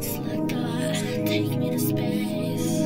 It's like God, take me to space.